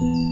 Mm-hmm.